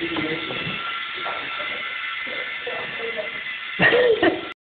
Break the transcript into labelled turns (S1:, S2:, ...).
S1: Sí, sí.